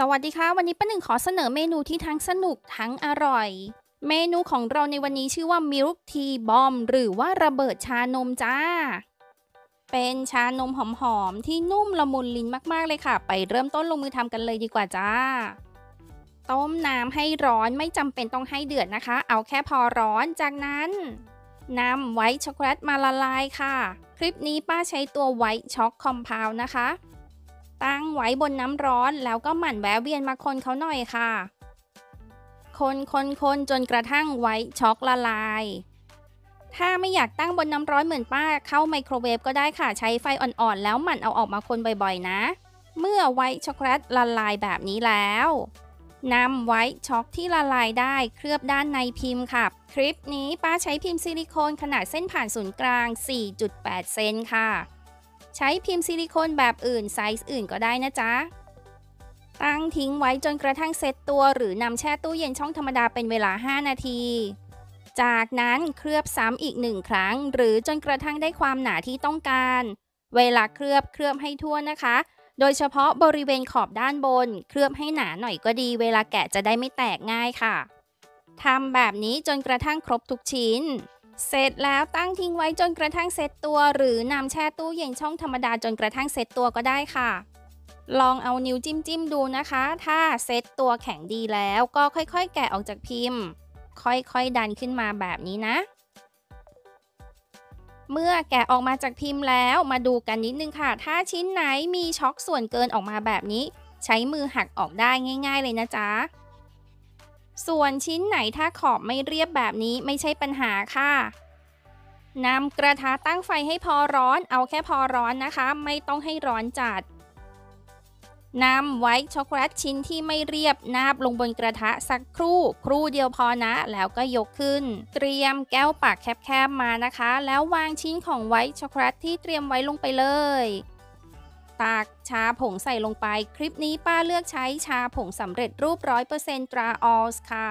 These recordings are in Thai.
สวัสดีค่ะ วันนี้ป้าหนึ่งขอเสนอเมนูที่ทั้งสนุกทั้งอร่อย เมนูของเราในวันนี้ชื่อว่า Milk Tea Bomb หรือว่าระเบิดชานมจ้า เป็นชานมหอมๆที่นุ่มละมุนลิ้นมากๆเลยค่ะ ไปเริ่มต้นลงมือทำกันเลยดีกว่าจ้า ต้มน้ำให้ร้อนไม่จำเป็นต้องให้เดือดนะคะ เอาแค่พอร้อนจากนั้นนำ white chocolate มาละลายค่ะ คลิปนี้ป้าใช้ตัว white choc compound นะคะ ตั้งไว้บนน้ำร้อนแล้วก็หมั่นแวะเวียนมาคนเขาหน่อยค่ะ คนคนคนจนกระทั่ง white choc ละลาย ถ้าไม่อยากตั้งบนน้ำร้อนเหมือนป้าเข้าไมโครเวฟก็ได้ค่ะใช้ไฟอ่อนๆ แล้วหมั่นเอาออกมาคนบ่อยๆ นะ เมื่อ white chocolate ละลายแบบนี้แล้วนำ white choc ที่ละลายได้เคลือบด้านในพิมพ์ค่ะ คลิปนี้ป้าใช้พิมพ์ซิลิโคนขนาดเส้นผ่านศูนย์กลาง 4.8 เซนค่ะ ใช้พิมพ์ซิลิโคนแบบอื่นไซส์อื่นก็ได้นะจ๊ะ ตั้งทิ้งไว้จนกระทั่งเซตตัวหรือนำแช่ตู้เย็นช่องธรรมดาเป็นเวลา 5 นาที จากนั้นเคลือบซ้ำอีกหนึ่งครั้ง หรือจนกระทั่งได้ความหนาที่ต้องการ เวลาเคลือบเคลือบให้ทั่วนะคะ โดยเฉพาะบริเวณขอบด้านบน เคลือบให้หนาหน่อยก็ดี เวลาแกะจะได้ไม่แตกง่ายค่ะทำแบบนี้จนกระทั่งครบทุกชิ้น เสร็จแล้วตั้งทิ้งไว้จนกระทั่งเซตตัว หรือนำแช่ตู้เย็นช่องธรรมดาจนกระทั่งเซตตัวก็ได้ค่ะ ลองเอานิ้วจิ้มจิ้มดูนะคะ ถ้าเซตตัวแข็งดีแล้วก็ค่อยๆ แกะออกจากพิมพ์ ค่อยๆ ดันขึ้นมาแบบนี้นะ เมื่อแกะออกมาจากพิมพ์แล้วมาดูกันนิดนึงค่ะ ถ้าชิ้นไหนมีช็อกส่วนเกินออกมาแบบนี้ ใช้มือหักออกได้ง่าย ๆ เลยนะจ๊ะ ส่วนชิ้นไหนถ้าขอบไม่เรียบแบบนี้ไม่ใช่ปัญหาค่ะนำกระทะตั้งไฟให้พอร้อน เอาแค่พอร้อนนะคะ ไม่ต้องให้ร้อนจัดนำไวท์ช็อกโกแลตชิ้นที่ไม่เรียบนาบลงบนกระทะสักครู่ ครู่เดียวพอนะ แล้วก็ยกขึ้น เตรียมแก้วปากแคบๆมานะคะ แล้ววางชิ้นของไวท์ช็อกโกแลตที่เตรียมไว้ลงไปเลย ตักชาผงใส่ลงไป คลิปนี้ป้าเลือกใช้ชาผงสำเร็จรูปร้อยเปอร์เซ็นตราออสค่ะ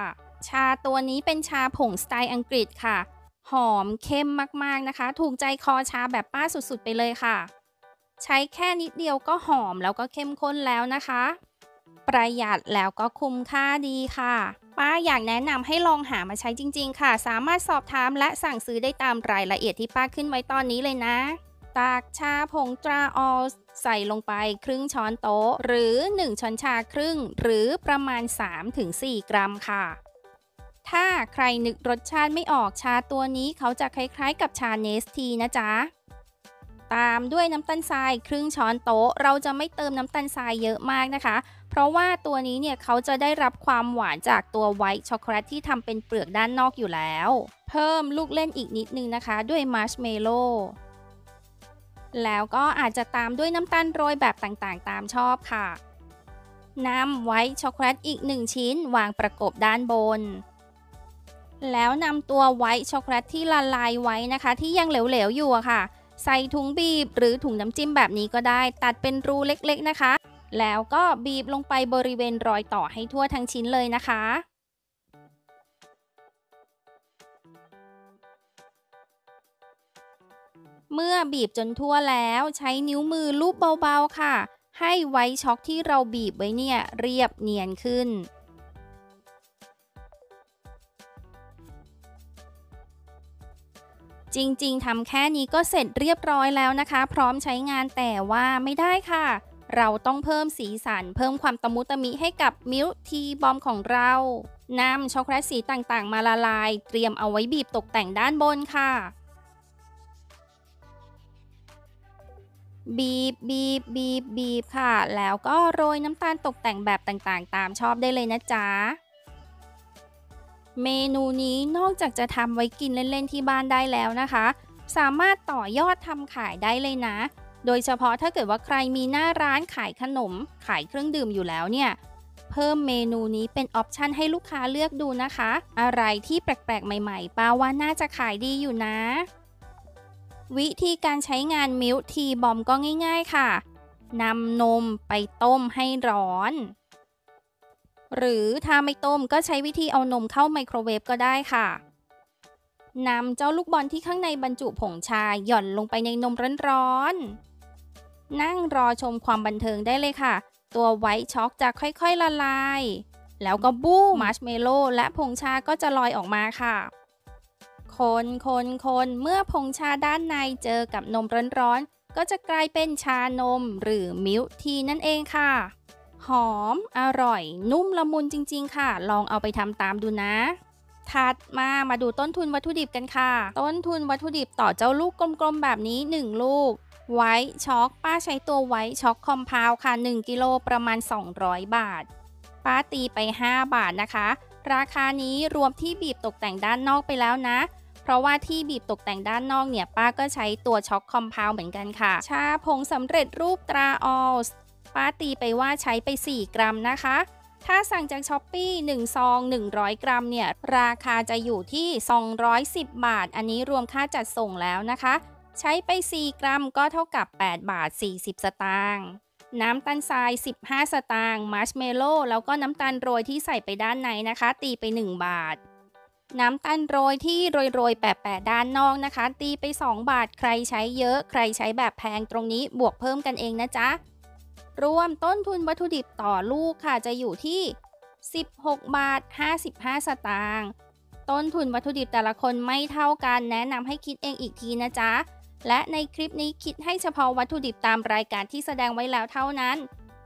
ชาตัวนี้เป็นชาผงสไตล์อังกฤษค่ะ หอมเข้มมากๆนะคะ ถูกใจคอชาแบบป้าสุดๆไปเลยค่ะ ใช้แค่นิดเดียวก็หอมแล้วก็เข้มข้นแล้วนะคะ ประหยัดแล้วก็คุ้มค่าดีค่ะ ป้าอยากแนะนำให้ลองหามาใช้จริง ๆ ค่ะ สามารถสอบถามและสั่งซื้อได้ตามรายละเอียดที่ป้าขึ้นไว้ตอนนี้เลยนะ ตากชาผงตราออสใส่ลงไปครึ่งช้อนโต๊ะ หรือ 1 ช้อนชาครึ่ง หรือประมาณ 3-4 กรัมค่ะ ถ้าใครนึกรสชาติไม่ออกชาตัวนี้เขาจะคล้ายๆ กับชาเนสทีนะจ๊ะตามด้วยน้ำตาลทรายครึ่งช้อนโต๊ะ เราจะไม่เติมน้ำตาลทรายเยอะมากนะคะ เพราะว่าตัวนี้เนี่ยเขาจะได้รับความหวานจากตัวไวท์ช็อกโกแลตที่ทำเป็นเปลือกด้านนอกอยู่แล้ว เพิ่มลูกเล่นอีกนิดนึงนะคะ ด้วยมาร์ชเมลโล่ แล้วก็อาจจะตามด้วยน้ำตาลโรยแบบต่างๆ ตามชอบค่ะนำ white chocolate อีก 1 ชิ้นวางประกบด้านบน แล้วนำตัว white chocolate ที่ละลายไว้นะคะ ที่ยังเหลวๆอยู่ค่ะ ใส่ถุงบีบหรือถุงน้ำจิ้มแบบนี้ก็ได้ ตัดเป็นรูเล็กๆนะคะ แล้วก็บีบลงไปบริเวณรอยต่อให้ทั่วทั้งชิ้นเลยนะคะ เมื่อบีบจนทั่วแล้วใช้นิ้วมือลูบเบาๆค่ะ ให้ไวช็อกที่เราบีบไว้เนี่ยเรียบเนียนขึ้นจริงๆทำแค่นี้ก็เสร็จเรียบร้อยแล้วนะคะ พร้อมใช้งานแต่ว่าไม่ได้ค่ะ เราต้องเพิ่มสีสัน เพิ่มความตะมุตะมิให้กับมิลทีบอมของเรานำช็อกโกแลตสีต่างๆ มาละลาย เตรียมเอาไว้บีบตกแต่งด้านบนค่ะ บีบบีบบีบบีบค่ะ แล้วก็โรยน้ำตาลตกแต่งแบบต่างๆ ตามชอบได้เลยนะจ๊ะ เมนูนี้นอกจากจะทำไว้กินเล่นๆที่บ้านได้แล้วนะคะ สามารถต่อยอดทำขายได้เลยนะ โดยเฉพาะถ้าเกิดว่าใครมีหน้าร้านขายขนม ขายเครื่องดื่มอยู่แล้วเนี่ย เพิ่มเมนูนี้เป็นออปชันให้ลูกค้าเลือกดูนะคะ อะไรที่แปลกๆใหม่ๆป้าว่าน่าจะขายดีอยู่นะ วิธีการใช้งาน milk tea bomb ก็ง่าย ๆค่ะนำนมไปต้มให้ร้อน หรือถ้าไม่ต้มก็ใช้วิธีเอานมเข้าไมโครเวฟก็ได้ค่ะนำเจ้าลูกบอลที่ข้างในบรรจุผงชาหย่อนลงไปในนมร้อนๆ นั่งรอชมความบันเทิงได้เลยค่ะ ตัว white choc จะค่อยๆละลาย แล้วก็บูมมาร์ชเมลโล่และผงชาก็จะลอยออกมาค่ะ คนคนคนเมื่อผงชาด้านในเจอกับนมร้อนๆ ก็จะกลายเป็นชานมหรือ milk tea นั่นเองค่ะ หอม อร่อย นุ่มละมุนจริง ๆ ค่ะ ลองเอาไปทำตามดูนะ ถัดมามาดูต้นทุนวัตถุดิบกันค่ะ ต้นทุนวัตถุดิบต่อเจ้าลูกกลมๆ แบบนี้ 1 ลูก white choc ป้าใช้ตัว white choc compound ค่ะ 1 กิโลประมาณ 200 บาท ป้าตีไป 5 บาทนะคะราคานี้รวมที่บีบตกแต่งด้านนอกไปแล้วนะ เพราะว่าที่บีบตกแต่งด้านนอกเนี่ยป้าก็ใช้ตัวช็อกคอมเพาวเหมือนกันค่ะ ชาผงสำเร็จรูปตราออลป้าตีไปว่าใช้ไป 4 กรัมนะคะ ถ้าสั่งจากช้อปปี้1ซอง 100 กรัมเนี่ย ราคาจะอยู่ที่ 210 บาท อันนี้รวมค่าจัดส่งแล้วนะคะ ใช้ไป 4 กรัมก็เท่ากับ 8 บาท 40 สตางค์น้ำตาลทราย 15 สตางค์มาร์ชเมลโล่ แล้วก็น้ำตาลโรยที่ใส่ไปด้านในนะคะ ตีไป 1 บาท น้ำตาลโรยที่โรยโรยแปะแปะด้านนอกนะคะ ตีไป 2 บาทใครใช้เยอะ ใครใช้แบบแพงตรงนี้บวกเพิ่มกันเองนะจ๊ะ รวมต้นทุนวัตถุดิบต่อลูกค่ะจะอยู่ที่ 16 บาท 55 สตางค์ต้นทุนวัตถุดิบแต่ละคนไม่เท่ากันแนะนำให้คิดเองอีกทีนะจ๊ะ และในคลิปนี้คิดให้เฉพาะวัตถุดิบตามรายการที่แสดงไว้แล้วเท่านั้น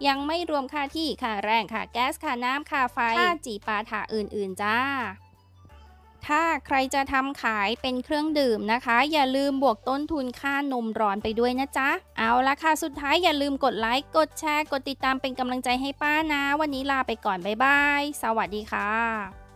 ยังไม่รวมค่าที่ค่าแรงค่าแก๊สค่าน้ำค่าไฟค่าจีปาถาอื่นๆจ้า ถ้าใครจะทำขายเป็นเครื่องดื่มนะคะ อย่าลืมบวกต้นทุนค่านมร้อนไปด้วยนะจ๊ะ เอาละค่ะ สุดท้ายอย่าลืมกดไลค์ กดแชร์ กดติดตามเป็นกำลังใจให้ป้านะ วันนี้ลาไปก่อน บ๊ายบาย สวัสดีค่ะ